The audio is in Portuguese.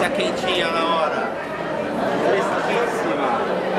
delícia quentinha na hora. Olha.